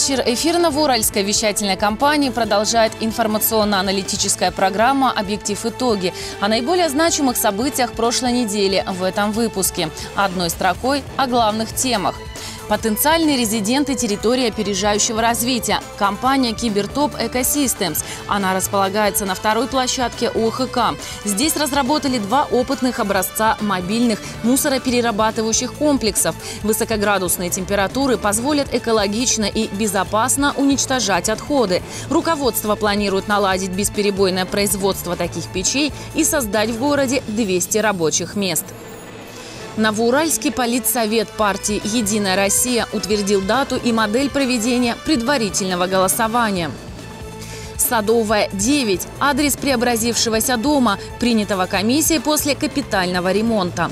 вечер. Эфир Новоуральской вещательной компании продолжает информационно-аналитическая программа «Объектив итоги» о наиболее значимых событиях прошлой недели в этом выпуске. Одной строкой о главных темах – Потенциальные резиденты территории опережающего развития. Компания Кибертоп Ecosystems. Она располагается на второй площадке ОХК. Здесь разработали два опытных образца мобильных мусороперерабатывающих комплексов. Высокоградусные температуры позволят экологично и безопасно уничтожать отходы. Руководство планирует наладить бесперебойное производство таких печей и создать в городе 200 рабочих мест. Новоуральский политсовет партии «Единая Россия» утвердил дату и модель проведения предварительного голосования. Садовая, 9. Адрес преобразившегося дома, принятого комиссией после капитального ремонта.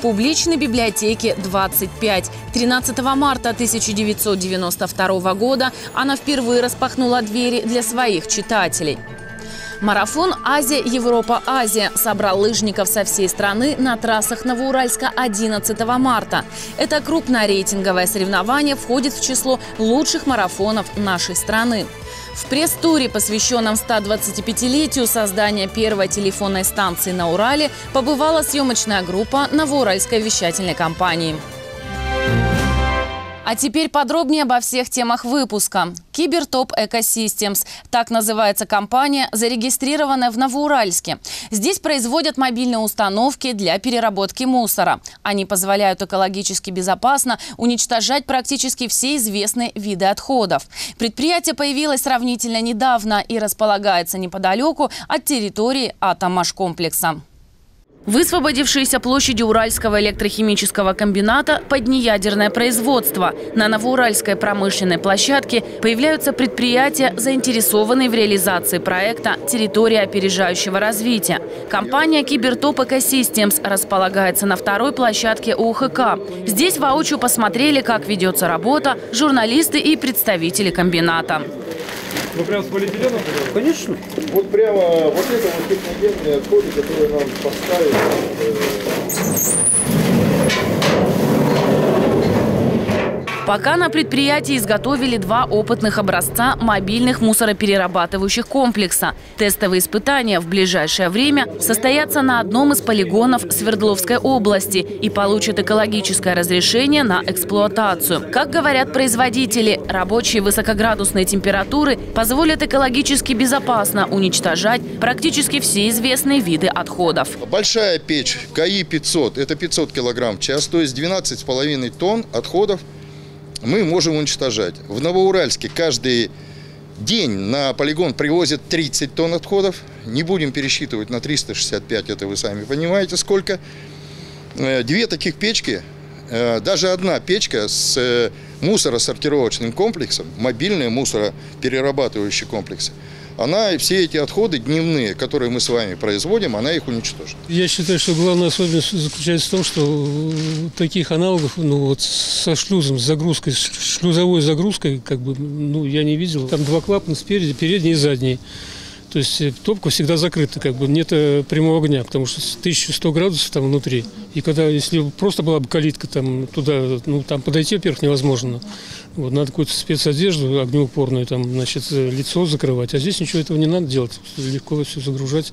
Публичной библиотеки 25. 13 марта 1992 года она впервые распахнула двери для своих читателей. Марафон «Азия-Европа-Азия» собрал лыжников со всей страны на трассах Новоуральска 11 марта. Это крупное рейтинговое соревнование входит в число лучших марафонов нашей страны. В пресс-туре, посвященном 125-летию создания первой телефонной станции на Урале, побывала съемочная группа Новоуральской вещательной компании. А теперь подробнее обо всех темах выпуска. Кибертоп Ecosystems. Так называется компания, зарегистрированная в Новоуральске. Здесь производят мобильные установки для переработки мусора. Они позволяют экологически безопасно уничтожать практически все известные виды отходов. Предприятие появилось сравнительно недавно и располагается неподалеку от территории атомашкомплекса. Высвободившиеся площади Уральского электрохимического комбината под неядерное производство. На Новоуральской промышленной площадке появляются предприятия, заинтересованные в реализации проекта «Территория опережающего развития». Компания «Кибертоп Экосистемс» располагается на второй площадке УХК. Здесь воочию посмотрели, как ведется работа, журналисты и представители комбината. Ну прям с полиэтиленом? Конечно. Вот прямо вот это вот техногенные отходы, которые нам поставили. Пока на предприятии изготовили два опытных образца мобильных мусороперерабатывающих комплекса. Тестовые испытания в ближайшее время состоятся на одном из полигонов Свердловской области и получат экологическое разрешение на эксплуатацию. Как говорят производители, рабочие высокоградусные температуры позволят экологически безопасно уничтожать практически все известные виды отходов. Большая печь КАИ-500, это 500 килограмм в час, то есть 12,5 тонн отходов мы можем уничтожать. В Новоуральске каждый день на полигон привозят 30 тонн отходов. Не будем пересчитывать на 365, это вы сами понимаете сколько. Э, две таких печки, э, даже одна печка с э, мусоросортировочным комплексом, мобильный мусороперерабатывающий комплекс – она все эти отходы дневные, которые мы с вами производим, она их уничтожит. Я считаю, что главная особенность заключается в том, что таких аналогов ну, вот со шлюзом, с загрузкой, шлюзовой загрузкой, как бы, ну, я не видел. Там два клапана спереди, передний и задний. То есть э, топка всегда закрыта, как бы нет э, прямого огня, потому что 1100 градусов там внутри. И когда, если просто была бы калитка там туда, ну там подойти, во-первых, невозможно. Вот, надо какую-то спецодежду огнеупорную, там, значит, лицо закрывать. А здесь ничего этого не надо делать. Легко все загружать,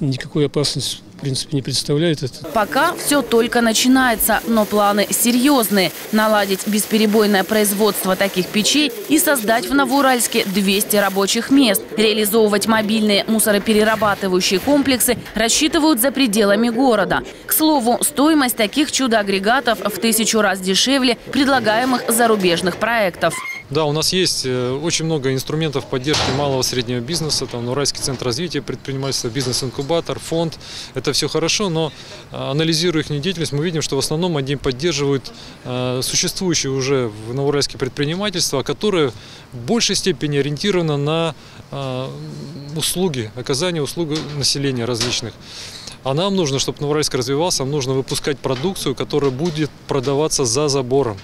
никакой опасности в принципе, не представляет это. Пока все только начинается, но планы серьезные. Наладить бесперебойное производство таких печей и создать в Новоуральске 200 рабочих мест. Реализовывать мобильные мусороперерабатывающие комплексы рассчитывают за пределами города. К слову, стоимость таких чудо-агрегатов в тысячу раз дешевле предлагаемых зарубежных проектов. Да, у нас есть э, очень много инструментов поддержки малого и среднего бизнеса, там Уральский центр развития предпринимательства, бизнес-инкубатор, фонд. Это все хорошо, но э, анализируя их деятельность, мы видим, что в основном они поддерживают э, существующие уже в Новоуральске предпринимательства, которые в большей степени ориентированы на услуги, оказание услуг населения различных. А нам нужно, чтобы Новоуральск развивался, нам нужно выпускать продукцию, которая будет продаваться за забором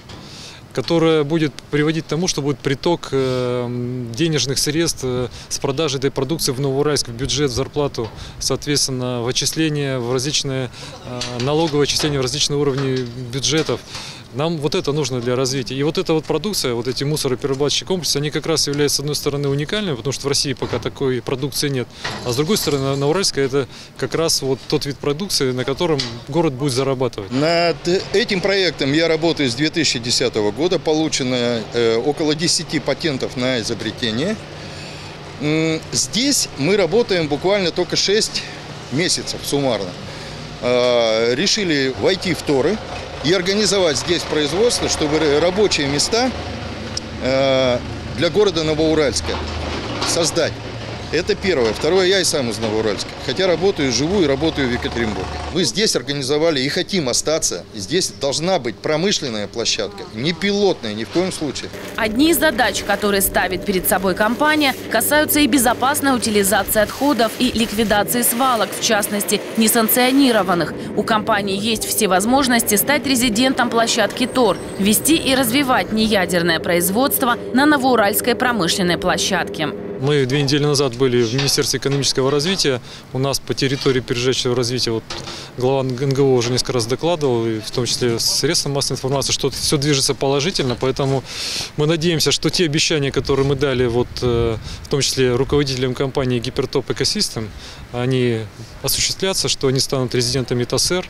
которая будет приводить к тому, что будет приток э, денежных средств э, с продажи этой продукции в Новоуральск, в бюджет, в зарплату, соответственно, в отчисления, в различные э, налоговые отчисления в различные уровни бюджетов. Нам вот это нужно для развития. И вот эта вот продукция, вот эти мусороперерабатывающие комплексы, они как раз являются, с одной стороны, уникальными, потому что в России пока такой продукции нет. А с другой стороны, на Уральской это как раз вот тот вид продукции, на котором город будет зарабатывать. Над этим проектом я работаю с 2010 года. Получено э, около 10 патентов на изобретение. Здесь мы работаем буквально только 6 месяцев суммарно. Э, решили войти в Торы и организовать здесь производство, чтобы рабочие места э, для города Новоуральска создать. Это первое. Второе, я и сам из Новоуральска. Хотя работаю, живу и работаю в Екатеринбурге. Мы здесь организовали и хотим остаться. Здесь должна быть промышленная площадка, не пилотная ни в коем случае. Одни из задач, которые ставит перед собой компания, касаются и безопасной утилизации отходов и ликвидации свалок, в частности, несанкционированных. У компании есть все возможности стать резидентом площадки ТОР, вести и развивать неядерное производство на Новоуральской промышленной площадке. Мы две недели назад были в Министерстве экономического развития. У нас по территории пережечного развития вот глава НГО уже несколько раз докладывал, и в том числе средством массовой информации, что все движется положительно. Поэтому мы надеемся, что те обещания, которые мы дали, вот, э, в том числе руководителям компании Гипертоп Экосистем, они осуществлятся, что они станут резидентами ТАСЭР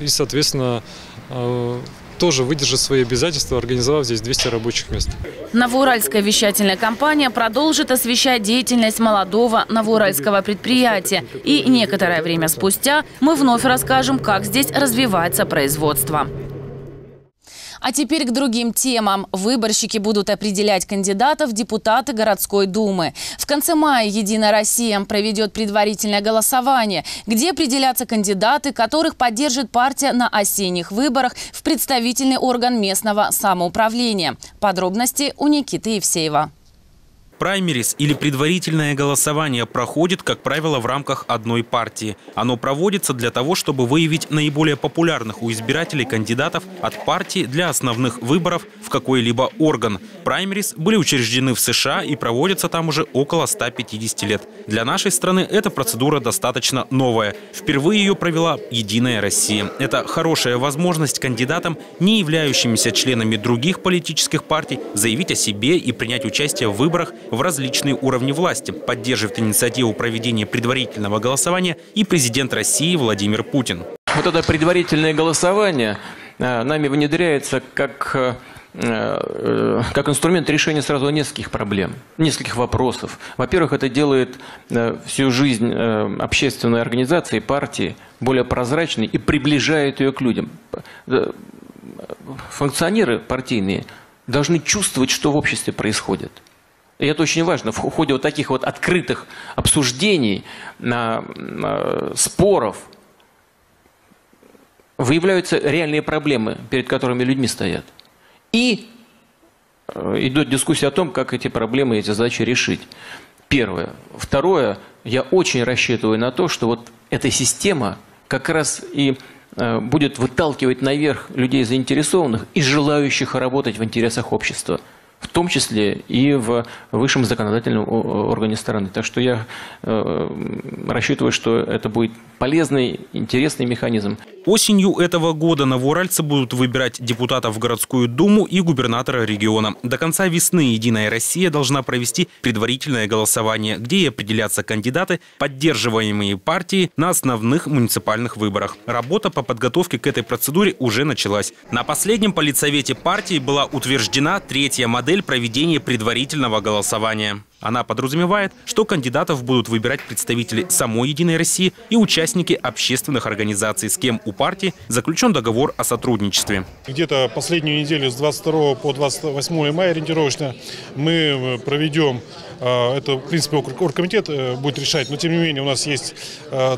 и, соответственно, э, тоже выдержит свои обязательства, организовав здесь 200 рабочих мест. Новоуральская вещательная компания продолжит освещать деятельность молодого новоуральского предприятия. И некоторое время спустя мы вновь расскажем, как здесь развивается производство. А теперь к другим темам. Выборщики будут определять кандидатов депутаты городской думы. В конце мая «Единая Россия» проведет предварительное голосование, где определятся кандидаты, которых поддержит партия на осенних выборах в представительный орган местного самоуправления. Подробности у Никиты Евсеева. Праймерис или предварительное голосование проходит, как правило, в рамках одной партии. Оно проводится для того, чтобы выявить наиболее популярных у избирателей кандидатов от партии для основных выборов в какой-либо орган. Праймерис были учреждены в США и проводятся там уже около 150 лет. Для нашей страны эта процедура достаточно новая. Впервые ее провела «Единая Россия». Это хорошая возможность кандидатам, не являющимися членами других политических партий, заявить о себе и принять участие в выборах в различные уровни власти. Поддерживает инициативу проведения предварительного голосования и президент России Владимир Путин. Вот это предварительное голосование э, нами внедряется как э, э, как инструмент решения сразу нескольких проблем, нескольких вопросов. Во-первых, это делает всю жизнь общественной организации, партии более прозрачной и приближает ее к людям. Функционеры партийные должны чувствовать, что в обществе происходит. И это очень важно. В ходе вот таких вот открытых обсуждений, споров, выявляются реальные проблемы, перед которыми людьми стоят. И э, идет дискуссия о том, как эти проблемы, эти задачи решить. Первое. Второе. Я очень рассчитываю на то, что вот эта система как раз и э, будет выталкивать наверх людей заинтересованных и желающих работать в интересах общества в том числе и в высшем законодательном органе страны. Так что я э, рассчитываю, что это будет полезный, интересный механизм. Осенью этого года новоуральцы будут выбирать депутатов в городскую думу и губернатора региона. До конца весны «Единая Россия» должна провести предварительное голосование, где и определятся кандидаты, поддерживаемые партии на основных муниципальных выборах. Работа по подготовке к этой процедуре уже началась. На последнем политсовете партии была утверждена третья модель проведения предварительного голосования. Она подразумевает, что кандидатов будут выбирать представители самой «Единой России» и участники общественных организаций, с кем у партии заключен договор о сотрудничестве. Где-то последнюю неделю с 22 по 28 мая ориентировочно мы э, проведем а, это, в принципе, оргкомитет э, будет решать, но тем не менее у нас есть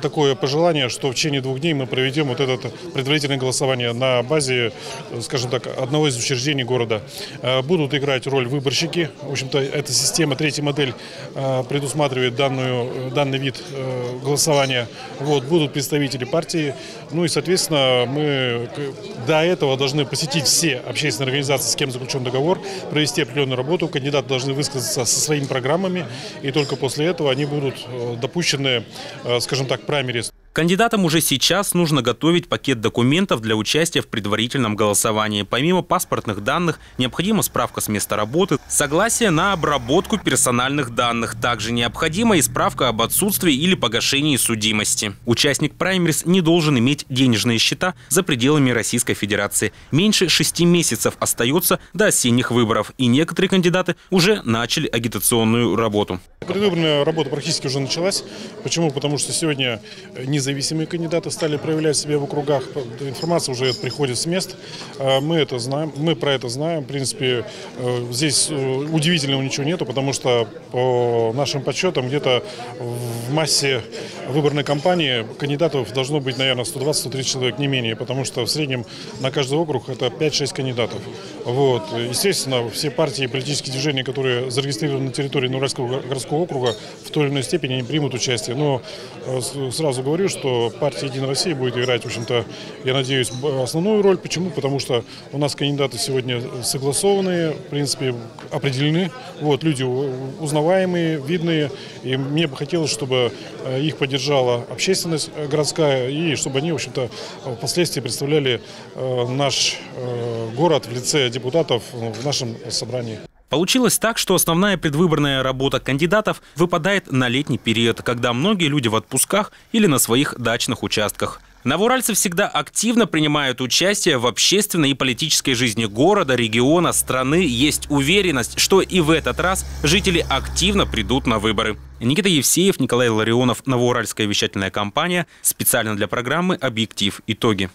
такое пожелание, что в течение двух дней мы проведем вот это предварительное голосование на базе, скажем так, одного из учреждений города. Будут играть роль выборщики. В общем-то, эта система, третья модель предусматривает данную, данный вид э, голосования. Вот, будут представители партии. Ну и, соответственно, мы до этого должны посетить все общественные организации, с кем заключен договор, провести определенную работу. Кандидаты должны высказаться со своими программами и только после этого они будут э, допущены, э, скажем так, праймерис. Кандидатам уже сейчас нужно готовить пакет документов для участия в предварительном голосовании. Помимо паспортных данных, необходима справка с места работы, согласие на обработку персональных данных. Также необходима и справка об отсутствии или погашении судимости. Участник праймерис не должен иметь денежные счета за пределами Российской Федерации. Меньше шести месяцев остается до осенних выборов, и некоторые кандидаты уже начали агитационную работу. Предвыборная работа практически уже началась. Почему? Потому что сегодня независимые кандидаты стали проявлять себя в округах. Информация уже приходит с мест. А, мы это знаем, мы про это знаем. В принципе, э, здесь э, удивительного ничего нету, потому что по нашим подсчетам где-то в массе выборной кампании кандидатов должно быть, наверное, 120-130 человек, не менее, потому что в среднем на каждый округ это 5-6 кандидатов. Вот. Естественно, все партии и политические движения, которые зарегистрированы на территории Нуральского городского округа, в той или иной степени не примут участие. Но э, сразу говорю, что партия «Единая Россия» будет играть, в общем-то, я надеюсь, основную роль. Почему? Потому что у нас кандидаты сегодня согласованные, в принципе, определены. Вот, люди узнаваемые, видные. И мне бы хотелось, чтобы э, их поддержала общественность э, городская и чтобы они, в общем-то, впоследствии представляли наш город в лице депутатов в нашем собрании. Получилось так, что основная предвыборная работа кандидатов выпадает на летний период, когда многие люди в отпусках или на своих дачных участках. Новоуральцы всегда активно принимают участие в общественной и политической жизни города, региона, страны. Есть уверенность, что и в этот раз жители активно придут на выборы. Никита Евсеев, Николай Ларионов, Новоуральская вещательная компания. Специально для программы «Объектив. Итоги».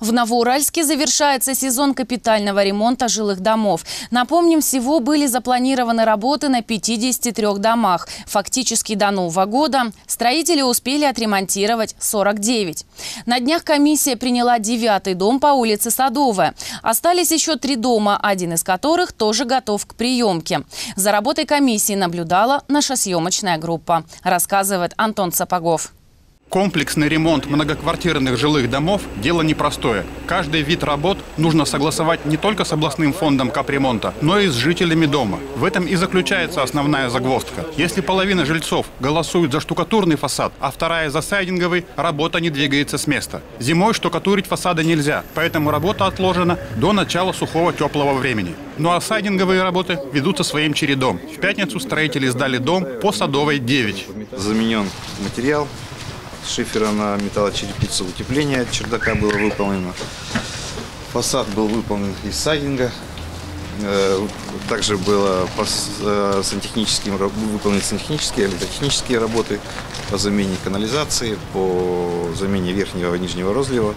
В Новоуральске завершается сезон капитального ремонта жилых домов. Напомним, всего были запланированы работы на 53 домах. Фактически до Нового года строители успели отремонтировать 49. На днях комиссия приняла девятый дом по улице Садовая. Остались еще три дома, один из которых тоже готов к приемке. За работой комиссии наблюдала наша съемочная группа, рассказывает Антон Сапогов. Комплексный ремонт многоквартирных жилых домов – дело непростое. Каждый вид работ нужно согласовать не только с областным фондом капремонта, но и с жителями дома. В этом и заключается основная загвоздка. Если половина жильцов голосует за штукатурный фасад, а вторая за сайдинговый, работа не двигается с места. Зимой штукатурить фасады нельзя, поэтому работа отложена до начала сухого теплого времени. Ну а сайдинговые работы ведутся своим чередом. В пятницу строители сдали дом по Садовой 9. Заменен материал, шифера на металлочерепицу. Утепление чердака было выполнено. Фасад был выполнен из сайдинга. Э, также было по э, сантехническим, выполнены сантехнические, электротехнические работы по замене канализации, по замене верхнего и нижнего розлива.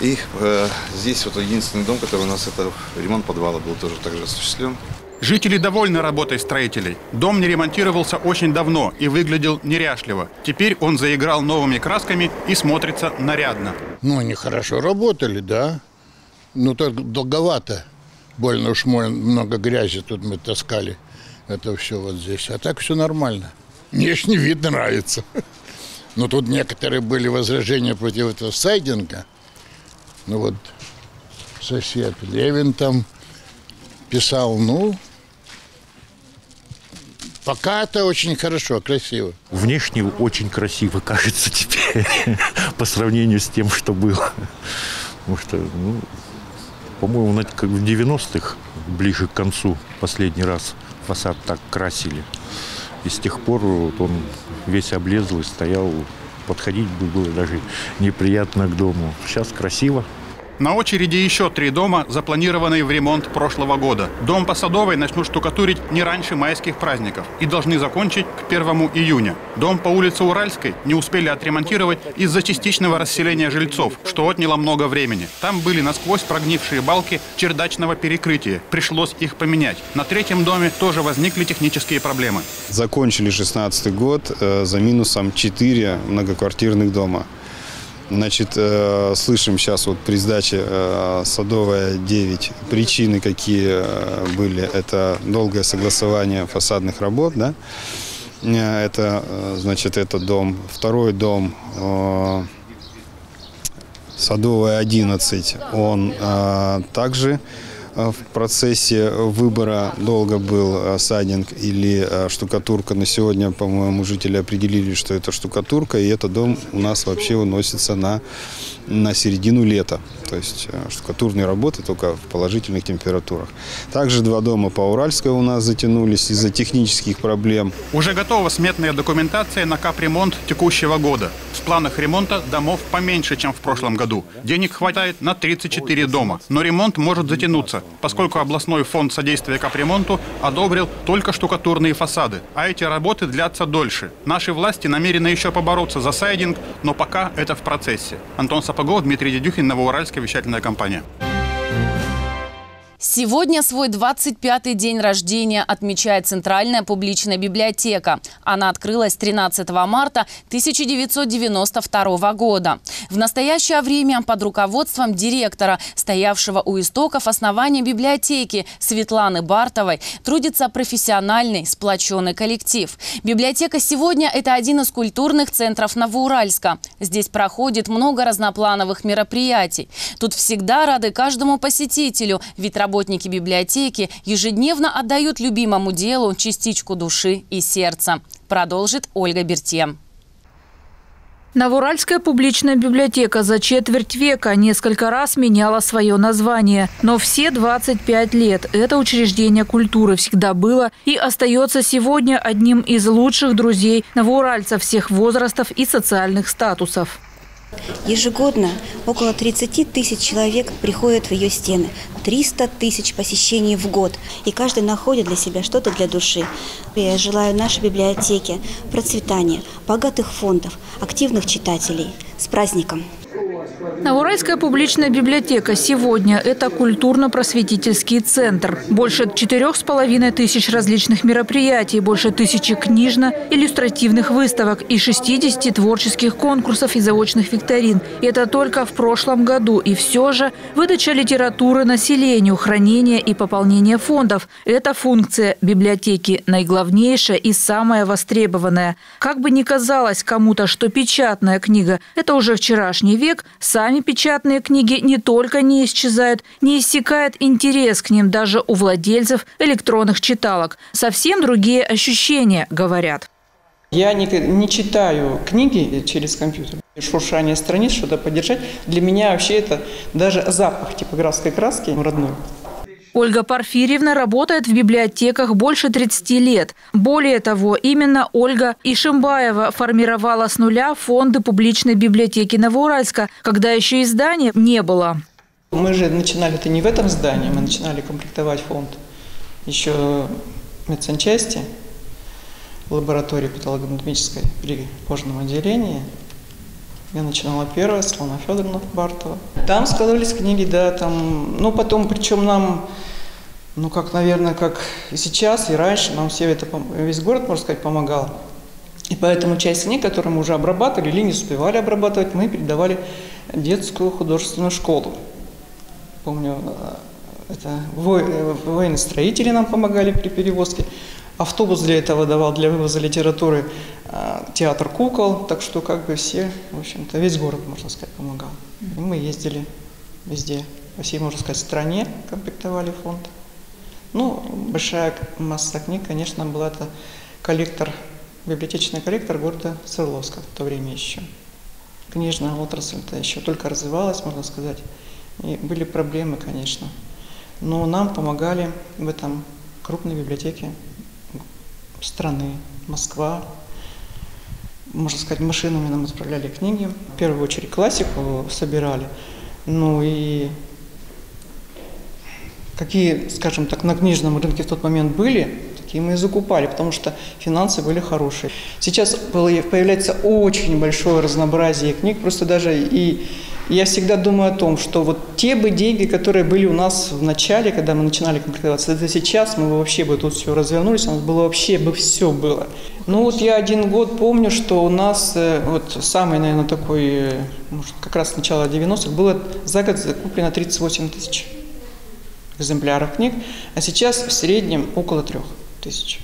И э, здесь вот единственный дом, который у нас это ремонт подвала был тоже также осуществлен. Жители довольны работой строителей. Дом не ремонтировался очень давно и выглядел неряшливо. Теперь он заиграл новыми красками и смотрится нарядно. Ну, они хорошо работали, да. Ну, только долговато. Больно уж много грязи тут мы таскали. Это все вот здесь. А так все нормально. Внешний вид нравится. Но тут некоторые были возражения против этого сайдинга. Ну вот сосед Левин там писал, ну, Пока это очень хорошо, красиво. Внешне очень красиво кажется теперь по сравнению с тем, что было. Потому что, ну, по-моему, как в 90-х, ближе к концу, последний раз фасад так красили. И с тех пор вот он весь облезлый стоял, подходить было даже неприятно к дому. Сейчас красиво. На очереди еще три дома, запланированные в ремонт прошлого года. Дом по Садовой начнут штукатурить не раньше майских праздников и должны закончить к 1 июня. Дом по улице Уральской не успели отремонтировать из-за частичного расселения жильцов, что отняло много времени. Там были насквозь прогнившие балки чердачного перекрытия. Пришлось их поменять. На третьем доме тоже возникли технические проблемы. Закончили 16 год э, за минусом 4 многоквартирных дома. Значит, э, слышим сейчас вот при сдаче э, Садовая 9 причины, какие э, были. Это долгое согласование фасадных работ, да. Э, это, э, значит, это дом. Второй дом э, Садовая 11, он также в процессе выбора долго был сайдинг или штукатурка. На сегодня, по-моему, жители определили, что это штукатурка, и этот дом у нас вообще уносится на, на середину лета. То есть штукатурные работы только в положительных температурах. Также два дома по Уральской у нас затянулись из-за технических проблем. Уже готова сметная документация на капремонт текущего года. В планах ремонта домов поменьше, чем в прошлом году. Денег хватает на 34 дома. Но ремонт может затянуться, поскольку областной фонд содействия капремонту одобрил только штукатурные фасады. А эти работы длятся дольше. Наши власти намерены еще побороться за сайдинг, но пока это в процессе. Антон Сапогов, Дмитрий Дедюхин, Новоуральская вещательная компания. Сегодня свой 25-й день рождения отмечает Центральная публичная библиотека. Она открылась 13 марта 1992 года. В настоящее время под руководством директора, стоявшего у истоков основания библиотеки Светланы Бартовой, трудится профессиональный сплоченный коллектив. Библиотека сегодня – это один из культурных центров Новоуральска. Здесь проходит много разноплановых мероприятий. Тут всегда рады каждому посетителю, ведь работа Работники библиотеки ежедневно отдают любимому делу частичку души и сердца. Продолжит Ольга Бертье. Новоуральская публичная библиотека за четверть века несколько раз меняла свое название. Но все 25 лет это учреждение культуры всегда было и остается сегодня одним из лучших друзей новоуральцев всех возрастов и социальных статусов. Ежегодно около 30 тысяч человек приходят в ее стены. 300 тысяч посещений в год. И каждый находит для себя что-то для души. Я желаю нашей библиотеке процветания, богатых фондов, активных читателей. С праздником! Новоуральская публичная библиотека сегодня – это культурно-просветительский центр. Больше четырех с половиной тысяч различных мероприятий, больше тысячи книжно-иллюстративных выставок и 60 творческих конкурсов и заочных викторин. И это только в прошлом году. И все же выдача литературы населению, хранение и пополнение фондов – это функция библиотеки наиглавнейшая и самая востребованная. Как бы ни казалось кому-то, что печатная книга – это уже вчерашний век, Сами печатные книги не только не исчезают, не иссякает интерес к ним даже у владельцев электронных читалок. Совсем другие ощущения, говорят. Я не, не читаю книги через компьютер. Шуршание страниц, что-то поддержать. Для меня вообще это даже запах типографской краски родной. Ольга Порфирьевна работает в библиотеках больше 30 лет. Более того, именно Ольга Ишимбаева формировала с нуля фонды публичной библиотеки Новоуральска, когда еще и здания не было. Мы же начинали это не в этом здании, мы начинали комплектовать фонд еще медсанчасти, лаборатории патологоанатомической при кожном отделении. Я начинала первая, Слана Федоровна Бартова. Там складывались книги, да, там, ну, потом, причем нам, ну, как, наверное, как и сейчас, и раньше, нам все это, весь город, можно сказать, помогал. И поэтому часть книг, которые мы уже обрабатывали или не успевали обрабатывать, мы передавали детскую художественную школу. Помню, э, это э, военные-строители нам помогали при перевозке. Автобус для этого давал, для вывоза литературы, а, театр кукол, так что как бы все, в общем-то, весь город, можно сказать, помогал. И мы ездили везде, по всей, можно сказать, стране комплектовали фонд. Ну, большая масса книг, конечно, была это коллектор, библиотечный коллектор города Свердловска в то время еще. Книжная отрасль-то еще только развивалась, можно сказать. И были проблемы, конечно. Но нам помогали в этом крупной библиотеке страны, Москва. Можно сказать, машинами нам отправляли книги. В первую очередь классику собирали. Ну и какие, скажем так, на книжном рынке в тот момент были, такие мы и закупали, потому что финансы были хорошие. Сейчас появляется очень большое разнообразие книг, просто даже и я всегда думаю о том, что вот те бы деньги, которые были у нас в начале, когда мы начинали комплектоваться, это сейчас мы бы вообще бы тут все развернулись, у нас было вообще бы все было. Ну вот я один год помню, что у нас э, вот самый, наверное, такой, э, может, как раз с начала 90-х, было за год закуплено 38 тысяч экземпляров книг, а сейчас в среднем около трех тысяч.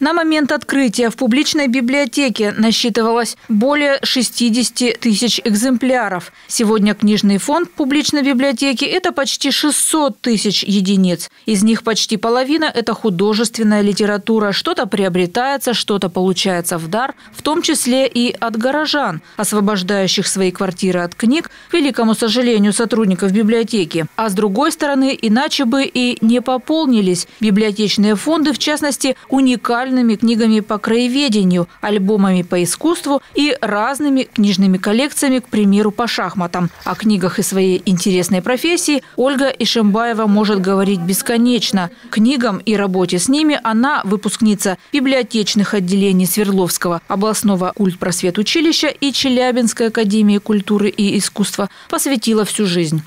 На момент открытия в публичной библиотеке насчитывалось более 60 тысяч экземпляров. Сегодня книжный фонд публичной библиотеки – это почти 600 тысяч единиц. Из них почти половина – это художественная литература. Что-то приобретается, что-то получается в дар, в том числе и от горожан, освобождающих свои квартиры от книг, к великому сожалению, сотрудников библиотеки. А с другой стороны, иначе бы и не пополнились библиотечные фонды, в частности, уникальные уникальными книгами по краеведению, альбомами по искусству и разными книжными коллекциями, к примеру, по шахматам. О книгах и своей интересной профессии Ольга Ишембаева может говорить бесконечно. Книгам и работе с ними она выпускница библиотечных отделений Свердловского областного культпросвет училища и Челябинской академии культуры и искусства посвятила всю жизнь.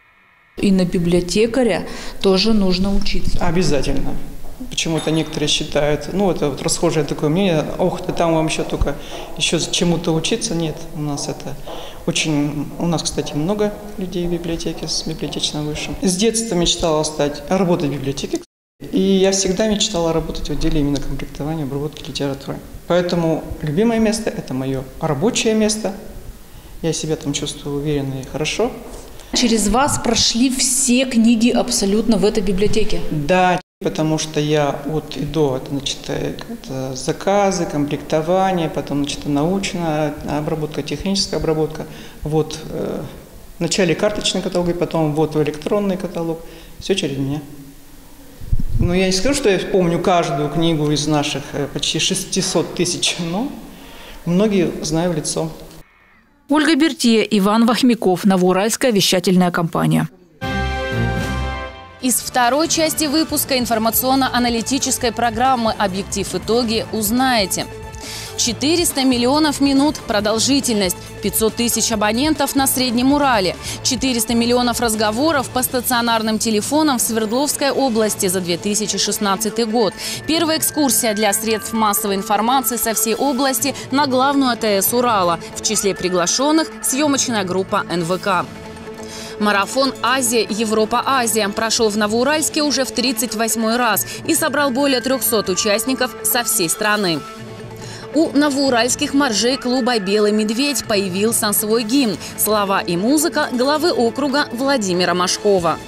И на библиотекаря тоже нужно учиться. Обязательно. Почему-то некоторые считают, ну это вот расхожее такое мнение, ох, ты там вам еще только еще чему-то учиться. Нет, у нас это очень, у нас, кстати, много людей в библиотеке с библиотечным высшим. С детства мечтала стать, работать в библиотеке. И я всегда мечтала работать в отделе именно комплектования, обработки литературы. Поэтому любимое место – это мое рабочее место. Я себя там чувствую уверенно и хорошо. Через вас прошли все книги абсолютно в этой библиотеке? Да, Потому что я от и до, значит, это заказы, комплектование, потом значит, научная обработка, техническая обработка. Вот э, вначале карточный каталог, потом вот в электронный каталог. Все через меня. Ну, я не скажу, что я помню каждую книгу из наших э, почти 600 тысяч, но многие знаю в лицо. Ольга Бертье, Иван Вахмяков, Новоуральская вещательная компания. Из второй части выпуска информационно-аналитической программы «Объектив итоги» узнаете. 400 миллионов минут – продолжительность, 500 тысяч абонентов на Среднем Урале, 400 миллионов разговоров по стационарным телефонам в Свердловской области за 2016 год. Первая экскурсия для средств массовой информации со всей области на главную АТС Урала. В числе приглашенных – съемочная группа НВК. Марафон «Азия-Европа-Азия» прошел в Новоуральске уже в 38 раз и собрал более 300 участников со всей страны. У новоуральских моржей клуба «Белый медведь» появился свой гимн. Слова и музыка главы округа Владимира Машкова.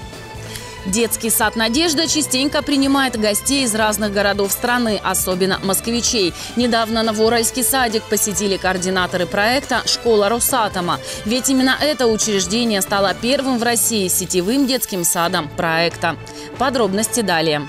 Детский сад «Надежда» частенько принимает гостей из разных городов страны, особенно москвичей. Недавно Новоуральский садик посетили координаторы проекта «Школа Росатома». Ведь именно это учреждение стало первым в России сетевым детским садом проекта. Подробности далее.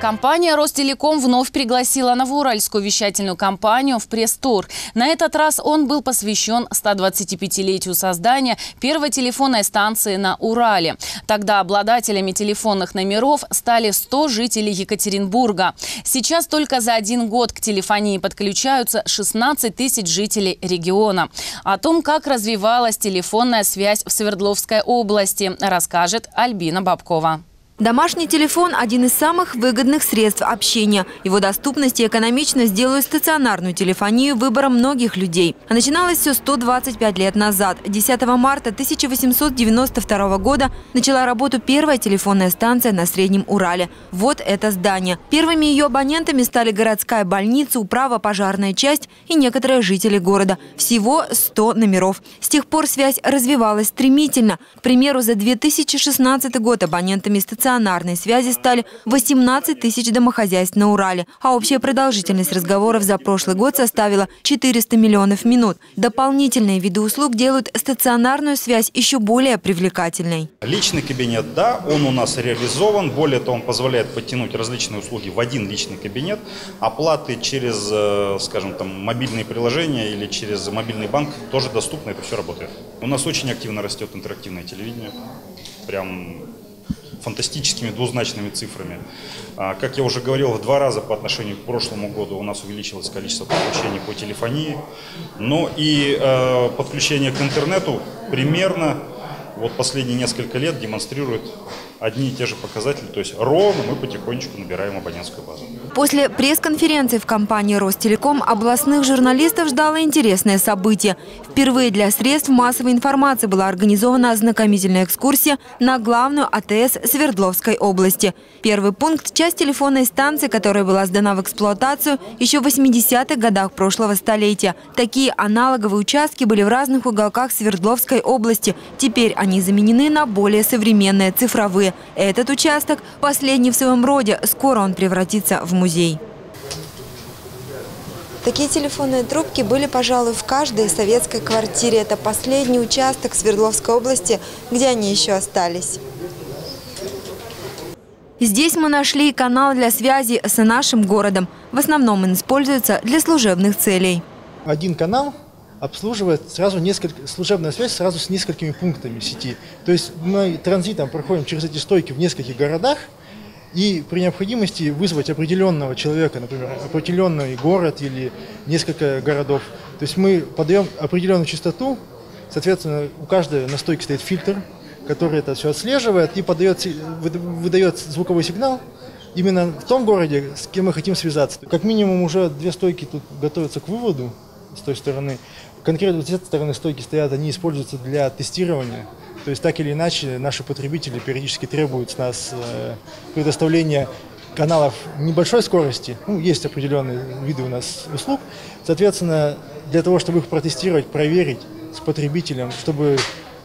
Компания «Ростелеком» вновь пригласила новоуральскую вещательную компанию в пресс-тур. На этот раз он был посвящен 125-летию создания первой телефонной станции на Урале. Тогда обладателями телефонных номеров стали 100 жителей Екатеринбурга. Сейчас только за один год к телефонии подключаются 16 тысяч жителей региона. О том, как развивалась телефонная связь в Свердловской области, расскажет Альбина Бабкова. Домашний телефон – один из самых выгодных средств общения. Его доступность и экономичность делают стационарную телефонию выбором многих людей. А начиналось все 125 лет назад. 10 марта 1892 года начала работу первая телефонная станция на Среднем Урале. Вот это здание. Первыми ее абонентами стали городская больница, управа, пожарная часть и некоторые жители города. Всего 100 номеров. С тех пор связь развивалась стремительно. К примеру, за 2016 год абонентами стационарной стационарной связи стали 18 тысяч домохозяйств на Урале, а общая продолжительность разговоров за прошлый год составила 400 миллионов минут. Дополнительные виды услуг делают стационарную связь еще более привлекательной. Личный кабинет, да, он у нас реализован. Более того, он позволяет подтянуть различные услуги в один личный кабинет. Оплаты через, э, скажем, там, мобильные приложения или через мобильный банк тоже доступны, это все работает. У нас очень активно растет интерактивное телевидение. Прям фантастическими двузначными цифрами. А, как я уже говорил, в два раза по отношению к прошлому году у нас увеличилось количество подключений по телефонии. Но и э, подключение к интернету примерно вот последние несколько лет демонстрирует одни и те же показатели, то есть ровно мы потихонечку набираем абонентскую базу. После пресс-конференции в компании «Ростелеком» областных журналистов ждало интересное событие. Впервые для средств массовой информации была организована ознакомительная экскурсия на главную АТС Свердловской области. Первый пункт – часть телефонной станции, которая была сдана в эксплуатацию еще в 80-х годах прошлого столетия. Такие аналоговые участки были в разных уголках Свердловской области. Теперь они заменены на более современные цифровые. Этот участок – последний в своем роде. Скоро он превратится в музей. Такие телефонные трубки были, пожалуй, в каждой советской квартире. Это последний участок Свердловской области, где они еще остались. Здесь мы нашли канал для связи с нашим городом. В основном он используется для служебных целей. Один канал обслуживает сразу несколько, служебная связь сразу с несколькими пунктами сети. То есть мы транзитом проходим через эти стойки в нескольких городах, и при необходимости вызвать определенного человека, например, определенный город или несколько городов. То есть мы подаем определенную частоту, соответственно, у каждой на стойке стоит фильтр, который это все отслеживает и подает, выдает звуковой сигнал именно в том городе, с кем мы хотим связаться. Как минимум уже две стойки тут готовятся к выводу с той стороны. Конкретно с этой стороны стойки стоят, они используются для тестирования. То есть так или иначе наши потребители периодически требуют с нас э, предоставления каналов небольшой скорости. Ну, есть определенные виды у нас услуг. Соответственно, для того, чтобы их протестировать, проверить с потребителем, чтобы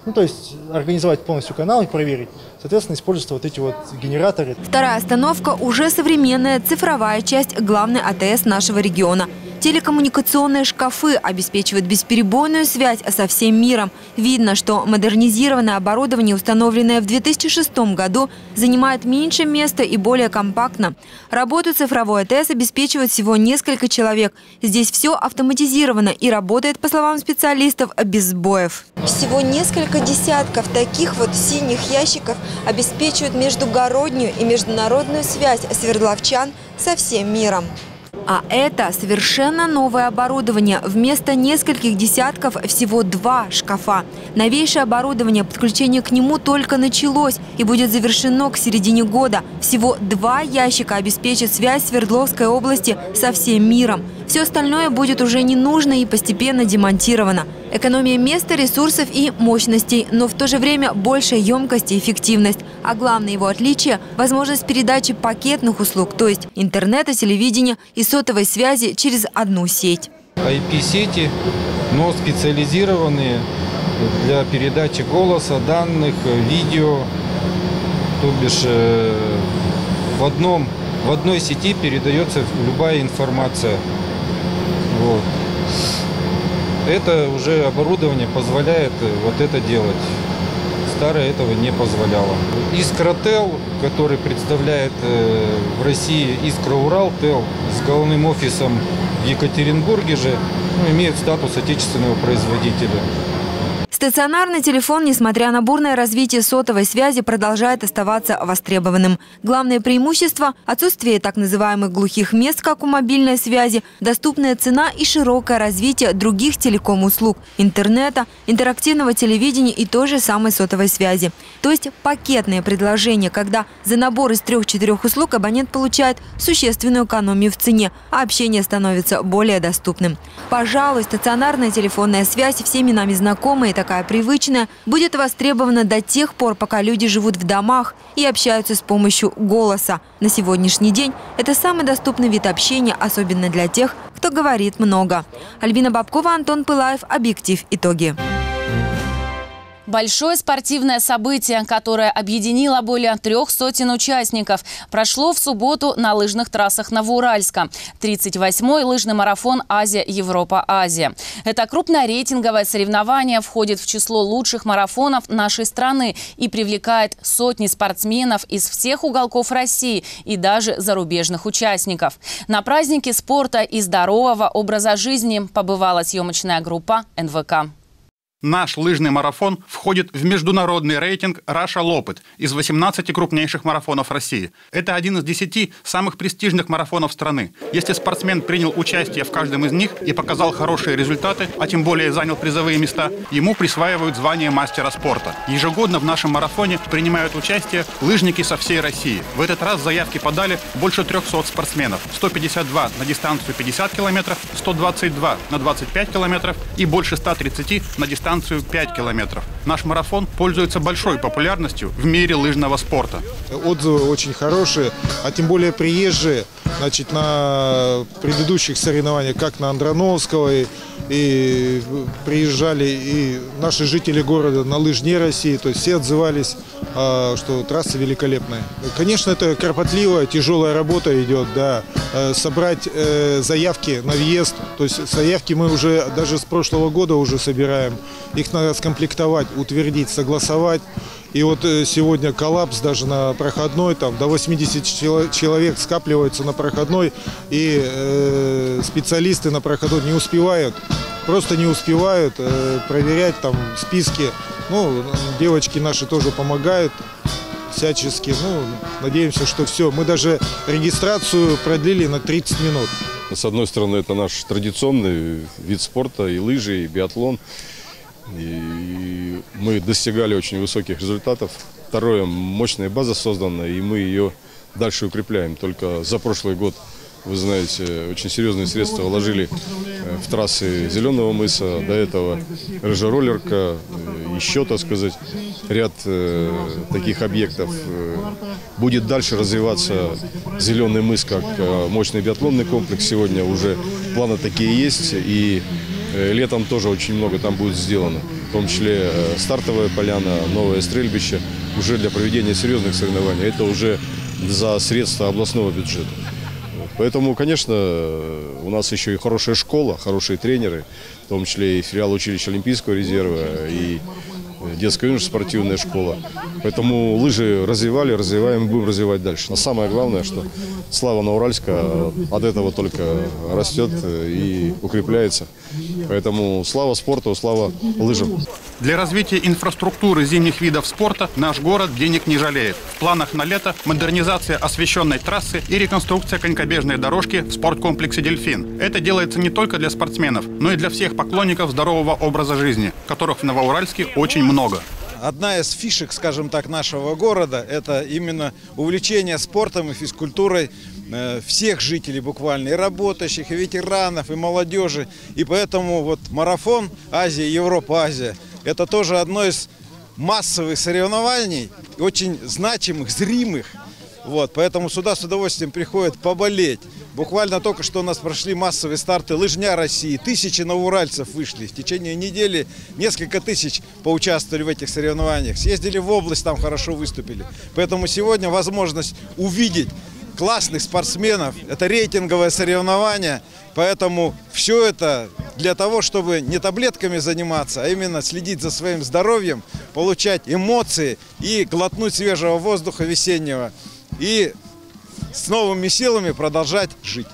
ну, то есть организовать полностью канал и проверить. Соответственно, используются вот эти вот генераторы. Вторая остановка – уже современная цифровая часть главной АТС нашего региона – Телекоммуникационные шкафы обеспечивают бесперебойную связь со всем миром. Видно, что модернизированное оборудование, установленное в 2006 году, занимает меньше места и более компактно. Работу цифровой АТС обеспечивает всего несколько человек. Здесь все автоматизировано и работает, по словам специалистов, без сбоев. Всего несколько десятков таких вот синих ящиков обеспечивают междугороднюю и международную связь свердловчан со всем миром. А это совершенно новое оборудование. Вместо нескольких десятков всего два шкафа. Новейшее оборудование, подключение к нему только началось и будет завершено к середине года. Всего два ящика обеспечат связь Свердловской области со всем миром. Все остальное будет уже не нужно и постепенно демонтировано. Экономия места, ресурсов и мощностей, но в то же время большая емкость и эффективность. А главное его отличие – возможность передачи пакетных услуг, то есть интернета, телевидения и сотовой связи через одну сеть. IP-сети, но специализированные для передачи голоса, данных, видео, то бишь э, в, одном, в одной сети передается любая информация вот. Это уже оборудование позволяет э, вот это делать. Старое этого не позволяло. Искротел, который представляет э, в России Искра Урал Тел с головным офисом в Екатеринбурге же, ну, имеет статус отечественного производителя. Стационарный телефон, несмотря на бурное развитие сотовой связи, продолжает оставаться востребованным. Главное преимущество – отсутствие так называемых глухих мест, как у мобильной связи, доступная цена и широкое развитие других телеком-услуг – интернета, интерактивного телевидения и той же самой сотовой связи. То есть пакетное предложение, когда за набор из трех-четырех услуг абонент получает существенную экономию в цене, а общение становится более доступным. Пожалуй, стационарная телефонная связь всеми нами знакомая такая привычная, будет востребована до тех пор, пока люди живут в домах и общаются с помощью голоса. На сегодняшний день это самый доступный вид общения, особенно для тех, кто говорит много. Альбина Бабкова, Антон Пылаев. Объектив. Итоги. Большое спортивное событие, которое объединило более трех сотен участников, прошло в субботу на лыжных трассах Новоуральска. 38-й лыжный марафон «Азия-Европа-Азия». Это крупное рейтинговое соревнование входит в число лучших марафонов нашей страны и привлекает сотни спортсменов из всех уголков России и даже зарубежных участников. На празднике спорта и здорового образа жизни побывала съемочная группа НВК. Наш лыжный марафон входит в международный рейтинг Russia Lopet из 18 крупнейших марафонов России. Это один из 10 самых престижных марафонов страны. Если спортсмен принял участие в каждом из них и показал хорошие результаты, а тем более занял призовые места, ему присваивают звание мастера спорта. Ежегодно в нашем марафоне принимают участие лыжники со всей России. В этот раз заявки подали больше 300 спортсменов. 152 на дистанцию 50 километров, 122 на 25 километров и больше 130 на дистанцию дистанцию 5 километров. Наш марафон пользуется большой популярностью в мире лыжного спорта. Отзывы очень хорошие, а тем более приезжие. Значит, на предыдущих соревнованиях, как на Андроновского, и, приезжали и наши жители города на лыжне России, то есть все отзывались, а, что трасса великолепная. Конечно, это кропотливая, тяжелая работа идет, да, э, собрать э, заявки на въезд, то есть заявки мы уже даже с прошлого года уже собираем, их надо скомплектовать, утвердить, согласовать. И вот э, сегодня коллапс даже на проходной, там до 80 человек скапливаются на проходной, и э, специалисты на проходной не успевают, просто не успевают э, проверять там списки. Ну, девочки наши тоже помогают всячески. Ну, надеемся, что все. Мы даже регистрацию продлили на 30 минут. С одной стороны, это наш традиционный вид спорта, и лыжи, и биатлон. И мы достигали очень высоких результатов. Второе, мощная база создана, и мы ее дальше укрепляем. Только за прошлый год, вы знаете, очень серьезные средства вложили э, в трассы Зеленого мыса, до этого рыжероллерка, э, еще, так сказать, ряд э, таких объектов. Будет дальше развиваться Зеленый мыс как мощный биатлонный комплекс. Сегодня уже планы такие есть, и летом тоже очень много там будет сделано, в том числе э, стартовая поляна, новое стрельбище, уже для проведения серьезных соревнований. Это уже за средства областного бюджета. Поэтому, конечно, у нас еще и хорошая школа, хорошие тренеры, в том числе и филиал училища Олимпийского резерва, и детская юношеская спортивная школа. Поэтому лыжи развивали, развиваем и будем развивать дальше. Но самое главное, что слава Новоуральска от этого только растет и укрепляется. Поэтому слава спорту, слава лыжам. Для развития инфраструктуры зимних видов спорта наш город денег не жалеет. В планах на лето модернизация освещенной трассы и реконструкция конькобежной дорожки в спорткомплексе «Дельфин». Это делается не только для спортсменов, но и для всех поклонников здорового образа жизни, которых в Новоуральске очень много. Одна из фишек, скажем так, нашего города – это именно увлечение спортом и физкультурой всех жителей буквально, и работающих, и ветеранов, и молодежи. И поэтому вот марафон Азия, Европа, Азия – это тоже одно из массовых соревнований, очень значимых, зримых. Вот, поэтому сюда с удовольствием приходят поболеть. Буквально только что у нас прошли массовые старты лыжня России. Тысячи новоуральцев вышли. В течение недели несколько тысяч поучаствовали в этих соревнованиях. Съездили в область, там хорошо выступили. Поэтому сегодня возможность увидеть классных спортсменов. Это рейтинговое соревнование. Поэтому все это для того, чтобы не таблетками заниматься, а именно следить за своим здоровьем, получать эмоции и глотнуть свежего воздуха весеннего. И с новыми силами продолжать жить.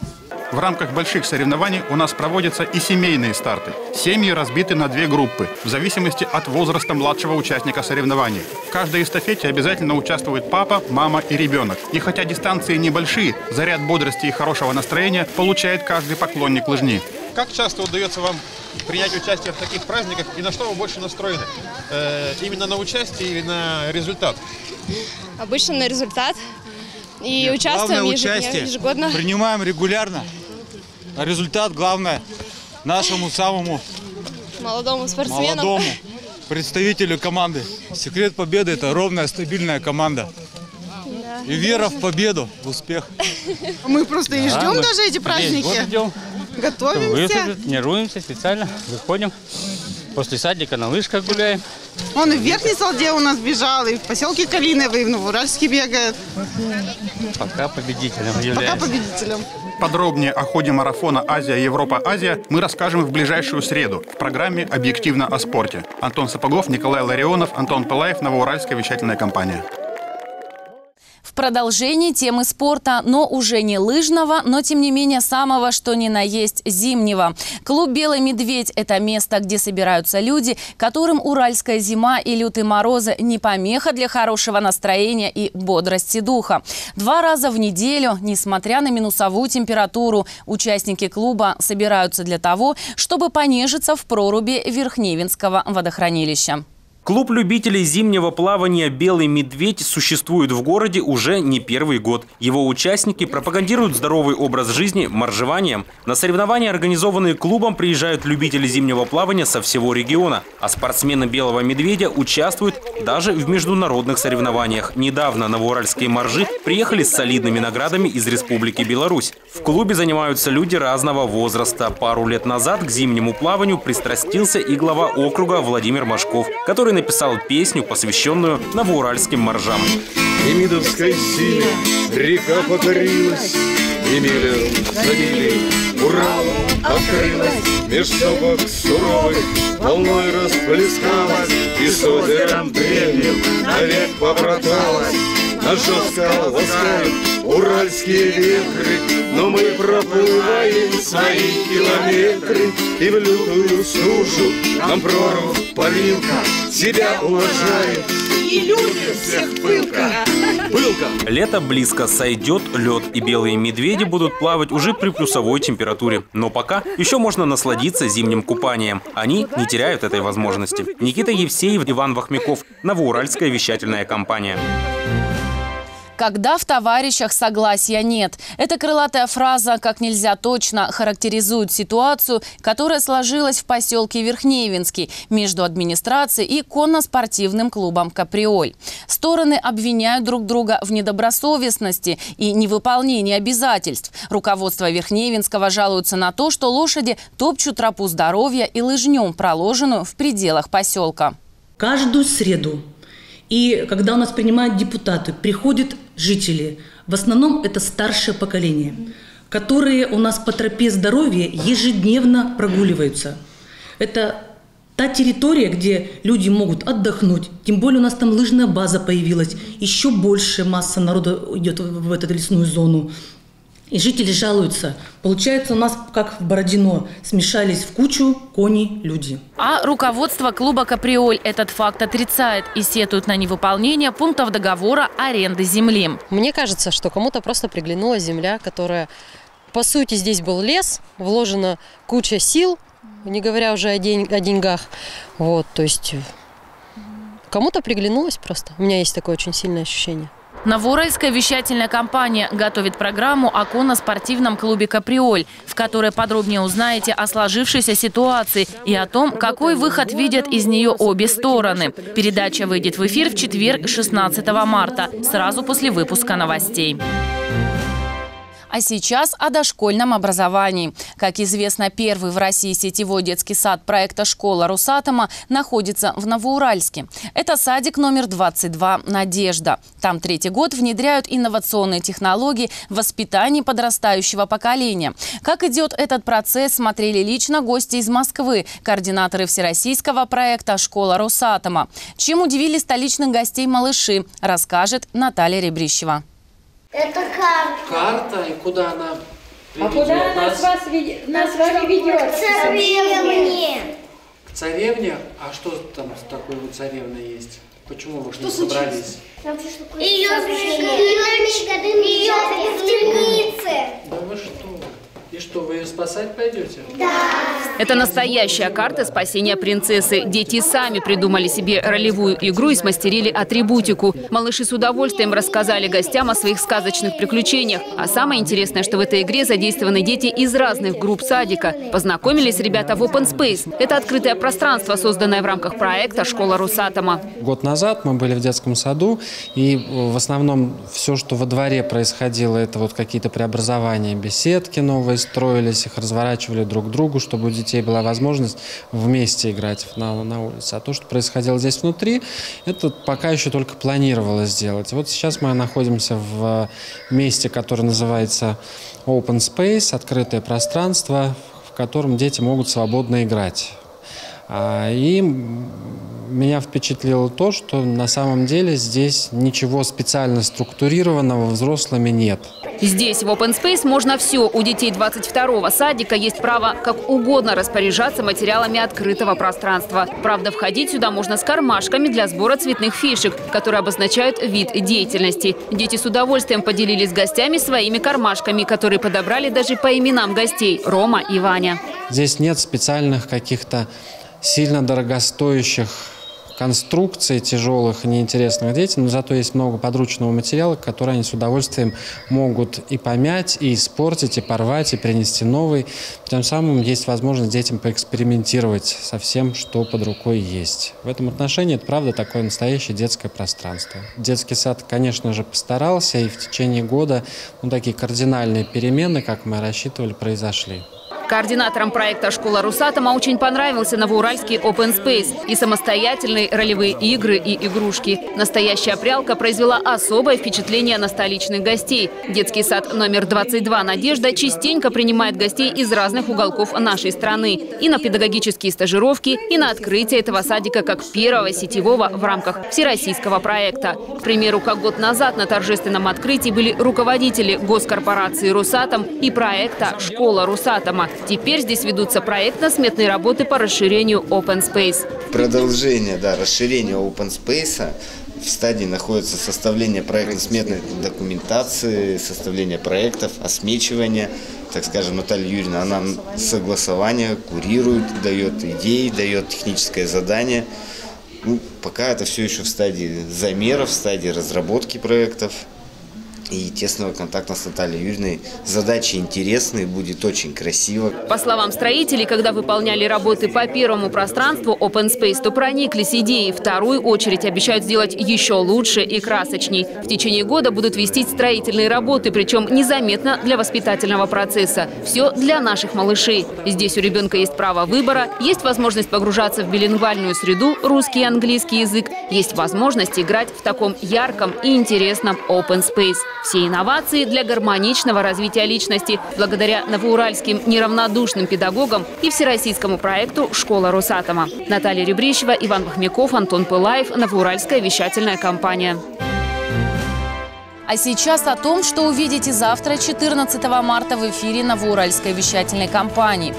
В рамках больших соревнований у нас проводятся и семейные старты. Семьи разбиты на две группы, в зависимости от возраста младшего участника соревнований. В каждой эстафете обязательно участвует папа, мама и ребенок. И хотя дистанции небольшие, заряд бодрости и хорошего настроения получает каждый поклонник лыжни. Как часто удается вам принять участие в таких праздниках и на что вы больше настроены? Э, именно на участие или на результат? Обычно на результат. И Нет, участвуем ежедневно, участие. ежегодно. Принимаем регулярно. А результат главное нашему самому Молодому спортсмену. молодому представителю команды. Секрет победы – это ровная, стабильная команда. Да. И вера в победу, в успех. Мы просто и Да, ждем мы даже эти праздники. год ждем. Готовимся. Выехали, тренируемся специально, выходим. После садика на лыжках гуляем. Он и в Верхней Салде у нас бежал, и в поселке Калиново, и в Новоуральске бегает. Пока победителем Пока являемся. победителем. Подробнее о ходе марафона «Азия-Европа-Азия» мы расскажем в ближайшую среду в программе «Объективно о спорте». Антон Сапогов, Николай Ларионов, Антон Пылаев, Новоуральская вещательная компания. В продолжении темы спорта, но уже не лыжного, но тем не менее самого, что ни на есть зимнего. Клуб «Белый медведь» – это место, где собираются люди, которым уральская зима и лютые морозы не помеха для хорошего настроения и бодрости духа. Два раза в неделю, несмотря на минусовую температуру, участники клуба собираются для того, чтобы понежиться в проруби Верхневинского водохранилища. Клуб любителей зимнего плавания «Белый медведь» существует в городе уже не первый год. Его участники пропагандируют здоровый образ жизни моржеванием. На соревнования, организованные клубом, приезжают любители зимнего плавания со всего региона. А спортсмены «Белого медведя» участвуют даже в международных соревнованиях. Недавно новоуральские моржи приехали с солидными наградами из Республики Беларусь. В клубе занимаются люди разного возраста. Пару лет назад к зимнему плаванию пристрастился и глава округа Владимир Машков, который написал песню, посвященную новоуральским моржам. Демидовской силе река покорилась, И милю за милей Урал открылась, Меж сопок суровых волной расплескалась, И с озером древним навек побраталась. Жестко ласкают уральские ветры, Но мы проплываем свои километры, И в лютую сушу нам прорву парилка Тебя уважает и любит всех пылка. Пылка. Лето близко сойдет, лед и белые медведи будут плавать уже при плюсовой температуре. Но пока еще можно насладиться зимним купанием. Они не теряют этой возможности. Никита Евсеев, Иван Вахмяков, Новоуральская вещательная компания когда в товарищах согласия нет. Эта крылатая фраза как нельзя точно характеризует ситуацию, которая сложилась в поселке Верхневинский между администрацией и конно-спортивным клубом «Каприоль». Стороны обвиняют друг друга в недобросовестности и невыполнении обязательств. Руководство Верхневинского жалуется на то, что лошади топчут тропу здоровья и лыжнем, проложенную в пределах поселка. Каждую среду и когда у нас принимают депутаты, приходят жители, в основном это старшее поколение, которые у нас по тропе здоровья ежедневно прогуливаются. Это та территория, где люди могут отдохнуть. Тем более у нас там лыжная база появилась. Еще больше масса народа идет в эту лесную зону. И жители жалуются. Получается, у нас, как в Бородино, смешались в кучу кони, люди. А руководство клуба «Каприоль» этот факт отрицает и сетует на невыполнение пунктов договора аренды земли. Мне кажется, что кому-то просто приглянула земля, которая... По сути, здесь был лес, вложена куча сил, не говоря уже о, день, о деньгах. Вот, то есть кому-то приглянулось просто. У меня есть такое очень сильное ощущение. Новоуральская вещательная компания готовит программу о конно-спортивном клубе «Каприоль», в которой подробнее узнаете о сложившейся ситуации и о том, какой выход видят из нее обе стороны. Передача выйдет в эфир в четверг, 16 марта, сразу после выпуска новостей. А сейчас о дошкольном образовании. Как известно, первый в России сетевой детский сад проекта «Школа Русатома» находится в Новоуральске. Это садик номер 22 «Надежда». Там третий год внедряют инновационные технологии в воспитании подрастающего поколения. Как идет этот процесс, смотрели лично гости из Москвы, координаторы всероссийского проекта «Школа Русатома». Чем удивили столичных гостей малыши, расскажет Наталья Ребрищева. Это карта. Карта? И куда она А куда она нас, вас, нас с вами ведет? К царевне. К царевне? А что там такое у царевны есть? Почему вы что собрались? Ее, ее, ее в темнице. Да вы что? И что, вы ее спасать пойдете? Да. Это настоящая карта спасения принцессы. Дети сами придумали себе ролевую игру и смастерили атрибутику. Малыши с удовольствием рассказали гостям о своих сказочных приключениях. А самое интересное, что в этой игре задействованы дети из разных групп садика. Познакомились ребята в Open Space. Это открытое пространство, созданное в рамках проекта «Школа Русатома». Год назад мы были в детском саду, и в основном все, что во дворе происходило, это вот какие-то преобразования, беседки новые, строились, их разворачивали друг к другу, чтобы у детей была возможность вместе играть на, на улице. А то, что происходило здесь внутри, это пока еще только планировалось сделать. Вот сейчас мы находимся в месте, которое называется Open Space, открытое пространство, в котором дети могут свободно играть. А, и меня впечатлило то, что на самом деле здесь ничего специально структурированного взрослыми нет. Здесь, в Open Space, можно все. У детей 22-го садика есть право как угодно распоряжаться материалами открытого пространства. Правда, входить сюда можно с кармашками для сбора цветных фишек, которые обозначают вид деятельности. Дети с удовольствием поделились с гостями своими кармашками, которые подобрали даже по именам гостей – Рома и Ваня. Здесь нет специальных каких-то сильно дорогостоящих конструкций тяжелых и неинтересных детям, но зато есть много подручного материала, который они с удовольствием могут и помять, и испортить, и порвать, и принести новый. Тем самым есть возможность детям поэкспериментировать со всем, что под рукой есть. В этом отношении это, правда, такое настоящее детское пространство. Детский сад, конечно же, постарался, и в течение года ну, такие кардинальные перемены, как мы рассчитывали, произошли. Координаторам проекта «Школа Русатома» очень понравился новоуральский Open Space и самостоятельные ролевые игры и игрушки. Настоящая прялка произвела особое впечатление на столичных гостей. Детский сад номер 22 «Надежда» частенько принимает гостей из разных уголков нашей страны. И на педагогические стажировки, и на открытие этого садика как первого сетевого в рамках всероссийского проекта. К примеру, как год назад на торжественном открытии были руководители госкорпорации «Русатом» и проекта «Школа Русатома». Теперь здесь ведутся проектно-сметные работы по расширению Open Space. Продолжение, да, расширение Open Space в стадии находится составление проектно-сметной документации, составление проектов, осмечивание. Так скажем, Наталья Юрьевна, она согласование курирует, дает идеи, дает техническое задание. Ну, пока это все еще в стадии замеров, в стадии разработки проектов и тесного контакта с Натальей Юрьевной. Задачи интересные, будет очень красиво. По словам строителей, когда выполняли работы по первому пространству Open Space, то прониклись идеей. Вторую очередь обещают сделать еще лучше и красочней. В течение года будут вести строительные работы, причем незаметно для воспитательного процесса. Все для наших малышей. Здесь у ребенка есть право выбора, есть возможность погружаться в билингвальную среду, русский и английский язык, есть возможность играть в таком ярком и интересном Open Space. Все инновации для гармоничного развития личности благодаря новоуральским неравнодушным педагогам и всероссийскому проекту «Школа Росатома». Наталья Ребрищева, Иван Бахмяков, Антон Пылаев. Новоуральская вещательная компания. А сейчас о том, что увидите завтра, 14 марта, в эфире Новоуральской вещательной компании.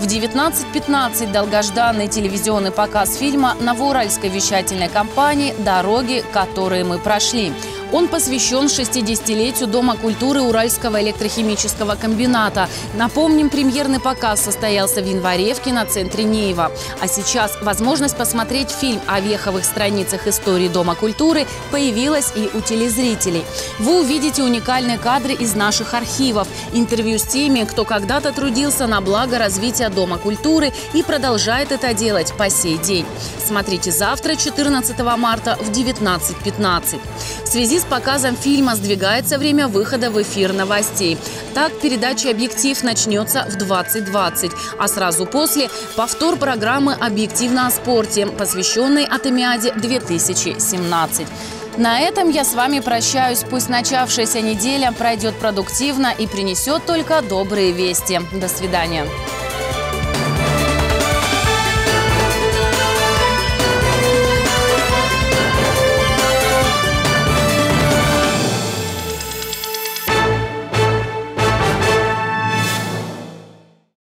В 19.15 долгожданный телевизионный показ фильма Новоуральской вещательной компании «Дороги, которые мы прошли». Он посвящен 60-летию Дома культуры Уральского электрохимического комбината. Напомним, премьерный показ состоялся в январе в киноцентре Неева. А сейчас возможность посмотреть фильм о веховых страницах истории Дома культуры появилась и у телезрителей. Вы увидите уникальные кадры из наших архивов, интервью с теми, кто когда-то трудился на благо развития Дома культуры и продолжает это делать по сей день. Смотрите завтра, 14 марта в 19.15. В связи показом фильма сдвигается время выхода в эфир новостей. Так, передача «Объектив» начнется в 20.20, а сразу после – повтор программы «Объективно о спорте», посвященной Атемиаде 2017. На этом я с вами прощаюсь. Пусть начавшаяся неделя пройдет продуктивно и принесет только добрые вести. До свидания.